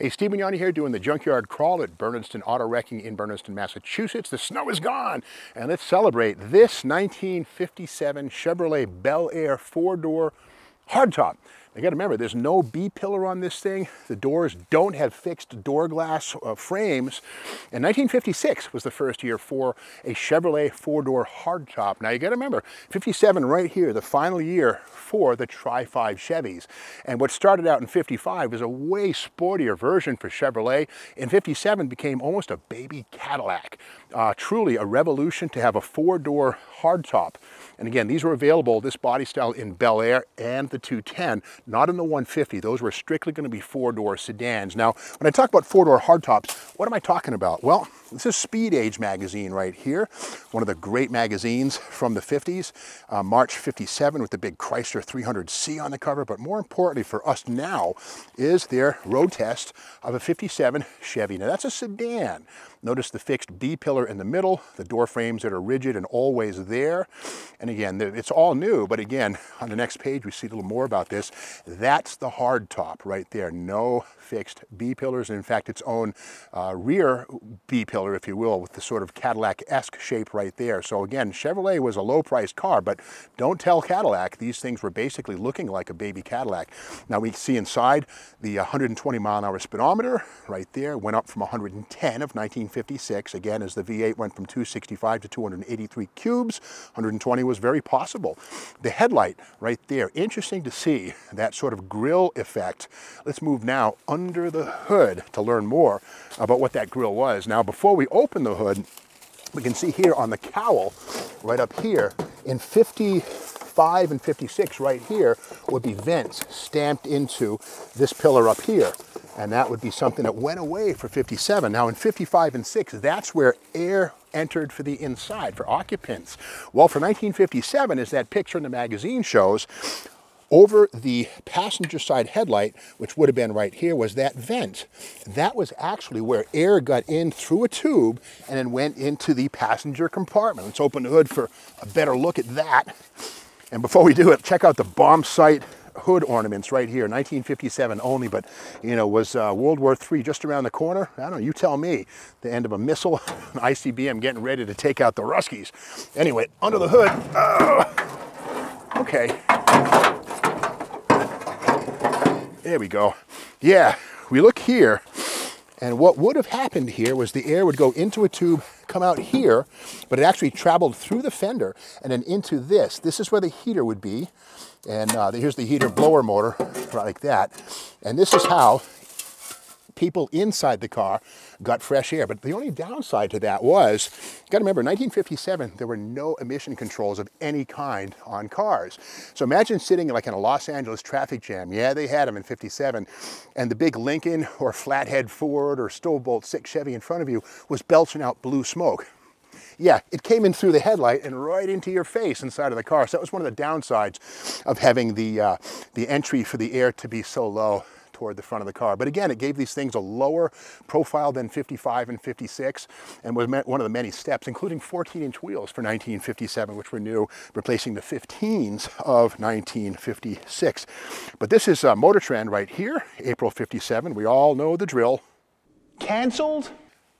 Hey, Steve Magnante here doing the Junkyard Crawl at Bernardston Auto Wrecking in Bernardston, Massachusetts. The snow is gone, and let's celebrate this 1957 Chevrolet Bel Air four-door hardtop. You got to remember, there's no B-pillar on this thing. The doors don't have fixed door glass uh, frames. And 1956 was the first year for a Chevrolet four-door hardtop. Now you got to remember, 57 right here, the final year for the Tri-5 Chevys. And what started out in 55 was a way sportier version for Chevrolet. In 57 became almost a baby Cadillac. Uh, truly a revolution to have a four-door hardtop. And again, these were available, this body style in Bel Air and the 210, not in the 150. Those were strictly going to be four-door sedans. Now, when I talk about four-door hardtops, what am I talking about? Well, this is Speed Age magazine right here, one of the great magazines from the 50s, uh, March 57 with the big Chrysler 300C on the cover. But more importantly for us now is their road test of a 57 Chevy. Now, that's a sedan. Notice the fixed B-pillar in the middle, the door frames that are rigid and always there. And again, it's all new, but again, on the next page, we see a little more about this. That's the hard top right there. No fixed B-pillars, in fact, its own uh, rear B-pillar, if you will, with the sort of Cadillac-esque shape right there. So again, Chevrolet was a low-priced car, but don't tell Cadillac. These things were basically looking like a baby Cadillac. Now we see inside the 120 mile an hour speedometer right there, went up from 110 of 1956, again, as the V8 went from 265 to 283 cubes, 120 was very possible. The headlight right there, interesting to see that sort of grill effect. Let's move now under the hood to learn more about what that grill was. Now, before we open the hood, we can see here on the cowl, right up here, in 55 and 56 right here would be vents stamped into this pillar up here and that would be something that went away for 57. Now in 55 and 6, that's where air entered for the inside, for occupants. Well, for 1957, as that picture in the magazine shows, over the passenger side headlight, which would have been right here, was that vent. That was actually where air got in through a tube and then went into the passenger compartment. Let's open the hood for a better look at that. And before we do it, check out the bomb sight hood ornaments right here, 1957 only, but you know, was uh, World War III just around the corner? I don't know, you tell me. The end of a missile, an ICBM getting ready to take out the Ruskies. Anyway, under the hood, uh, okay. There we go. Yeah, we look here, and what would have happened here was the air would go into a tube, come out here, but it actually traveled through the fender and then into this. This is where the heater would be. And uh, here's the heater blower motor, right like that. And this is how people inside the car got fresh air. But the only downside to that was, you gotta remember, 1957, there were no emission controls of any kind on cars. So imagine sitting like in a Los Angeles traffic jam. Yeah, they had them in 57. And the big Lincoln or flathead Ford or Stovebolt 6 Chevy in front of you was belching out blue smoke yeah, it came in through the headlight and right into your face inside of the car. So that was one of the downsides of having the, uh, the entry for the air to be so low toward the front of the car. But again, it gave these things a lower profile than 55 and 56 and was one of the many steps, including 14-inch wheels for 1957, which were new, replacing the 15s of 1956. But this is a Motor Trend right here, April 57. We all know the drill. Canceled?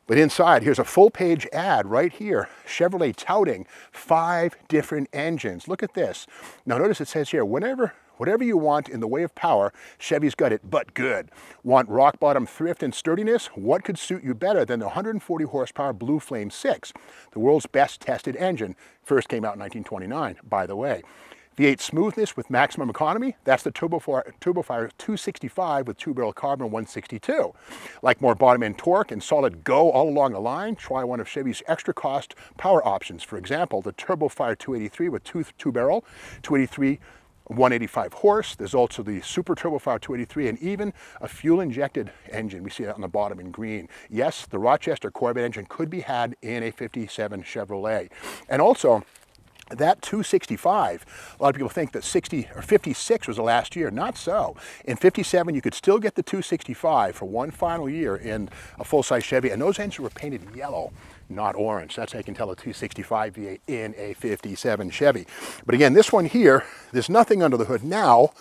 But inside, here's a full page ad right here. Chevrolet touting five different engines. Look at this. Now notice it says here, whenever, whatever you want in the way of power, Chevy's got it, but good. Want rock bottom thrift and sturdiness? What could suit you better than the 140 horsepower Blue Flame 6, the world's best tested engine? First came out in 1929, by the way. V8 smoothness with maximum economy, that's the Turbofire, Turbofire 265 with two-barrel carbon 162. Like more bottom end torque and solid go all along the line, try one of Chevy's extra cost power options. For example, the Turbofire 283 with two, two barrel, 283 185 horse. There's also the Super Turbofire 283 and even a fuel-injected engine. We see that on the bottom in green. Yes, the Rochester Corvette engine could be had in a 57 Chevrolet. And also, that 265, a lot of people think that 60 or 56 was the last year. Not so. In 57, you could still get the 265 for one final year in a full-size Chevy, and those engines were painted yellow, not orange. That's how you can tell a 265 V8 in a 57 Chevy. But again, this one here, there's nothing under the hood now,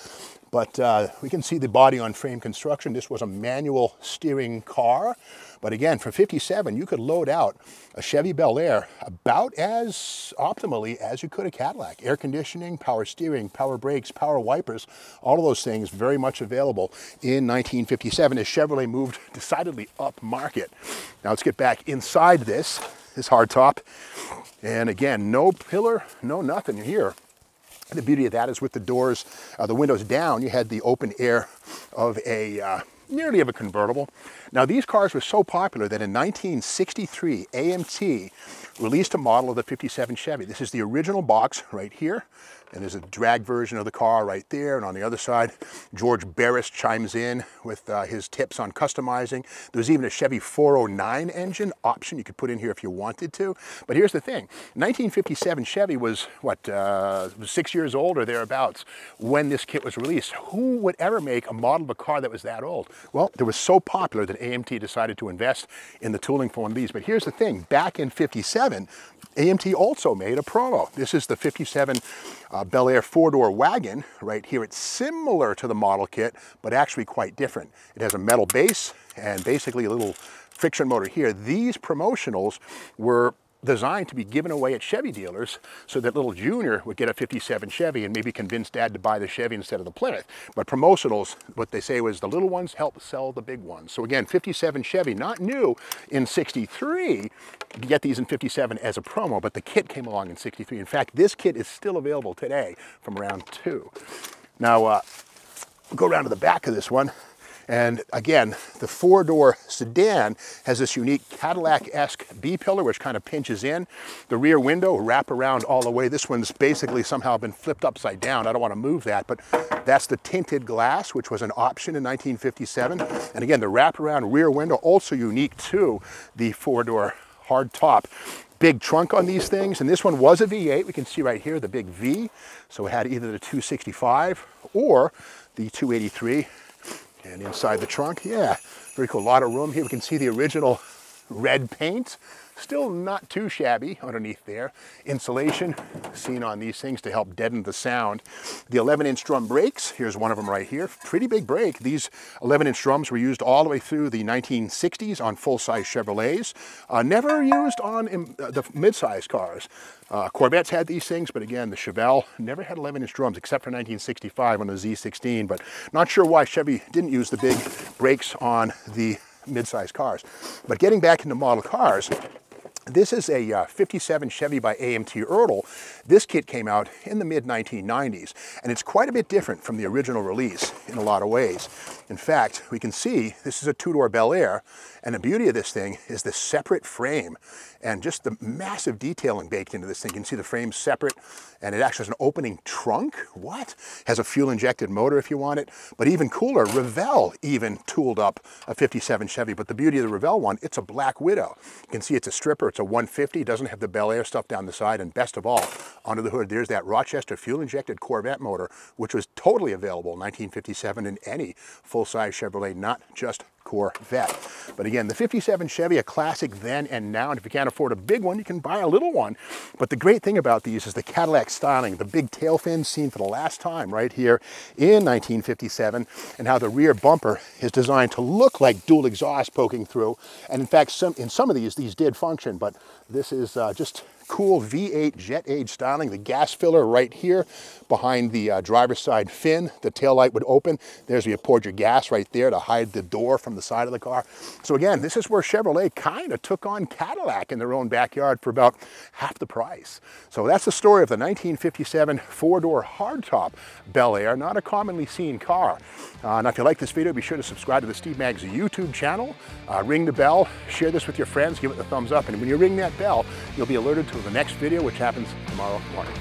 but uh, we can see the body on frame construction. This was a manual steering car. But again, for 57, you could load out a Chevy Bel Air about as optimally as you could a Cadillac. Air conditioning, power steering, power brakes, power wipers, all of those things very much available in 1957 as Chevrolet moved decidedly up market. Now let's get back inside this, this hardtop. And again, no pillar, no nothing here. The beauty of that is with the doors, uh, the windows down, you had the open air of a uh, nearly of a convertible. Now these cars were so popular that in 1963, AMT released a model of the 57 Chevy. This is the original box right here. And there's a drag version of the car right there. And on the other side, George Barris chimes in with uh, his tips on customizing. There's even a Chevy 409 engine option you could put in here if you wanted to. But here's the thing. 1957 Chevy was, what, uh, six years old or thereabouts when this kit was released. Who would ever make a model of a car that was that old? Well, it was so popular that AMT decided to invest in the tooling for one of these. But here's the thing. Back in 57, AMT also made a promo. This is the 57 uh, Uh, Bel Air four-door wagon right here. It's similar to the model kit, but actually quite different. It has a metal base and basically a little friction motor here. These promotionals were designed to be given away at Chevy dealers so that little Junior would get a 57 Chevy and maybe convince dad to buy the Chevy instead of the Plymouth. But promotionals, what they say was the little ones help sell the big ones. So again, 57 Chevy, not new in 63, you get these in 57 as a promo, but the kit came along in 63. In fact, this kit is still available today from round two. Now, uh, go around to the back of this one. And again, the four-door sedan has this unique Cadillac-esque B-pillar, which kind of pinches in. The rear window wrap around all the way. This one's basically somehow been flipped upside down. I don't want to move that, but that's the tinted glass, which was an option in 1957. And again, the wraparound rear window, also unique to the four-door hard top big trunk on these things. And this one was a V8. We can see right here the big V. So it had either the 265 or the 283 and inside the trunk, yeah, very cool. A lot of room here. We can see the original red paint. Still not too shabby underneath there. Insulation seen on these things to help deaden the sound. The 11 inch drum brakes, here's one of them right here. Pretty big brake. These 11 inch drums were used all the way through the 1960s on full-size Chevrolets. Uh, never used on um, the mid-size cars. Uh, Corvettes had these things, but again, the Chevelle never had 11 inch drums except for 1965 on the Z16, but not sure why Chevy didn't use the big brakes on the mid-size cars. But getting back into model cars, this is a uh, 57 Chevy by AMT Ertl. This kit came out in the mid-1990s, and it's quite a bit different from the original release in a lot of ways. In fact, we can see this is a two-door Bel Air, and the beauty of this thing is the separate frame and just the massive detailing baked into this thing. You can see the frame separate and it actually has an opening trunk. What? Has a fuel injected motor if you want it. But even cooler, Revell even tooled up a 57 Chevy. But the beauty of the Revell one, it's a Black Widow. You can see it's a stripper. It's a 150. It doesn't have the Bel Air stuff down the side. And best of all, under the hood, there's that Rochester fuel injected Corvette motor, which was totally available in 1957 in any full-size Chevrolet, not just Corvette. But again, the 57 Chevy, a classic then and now, and if you can't afford a big one, you can buy a little one. But the great thing about these is the Cadillac styling, the big tail fin seen for the last time right here in 1957, and how the rear bumper is designed to look like dual exhaust poking through. And in fact, some, in some of these, these did function, but this is uh, just cool V8 jet age styling. The gas filler right here behind the uh, driver's side fin. The tail light would open. There's where you poured your gas right there to hide the door from the side of the car. So again, this is where Chevrolet kind of took on Cadillac in their own backyard for about half the price. So that's the story of the 1957 four-door hardtop Bel Air, not a commonly seen car. Uh, now if you like this video, be sure to subscribe to the Steve Maggs YouTube channel, uh, ring the bell, share this with your friends, give it the thumbs up, and when you ring that bell, you'll be alerted to the next video, which happens tomorrow morning.